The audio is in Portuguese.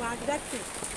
guarde aqui.